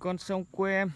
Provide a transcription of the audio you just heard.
con sông quê em.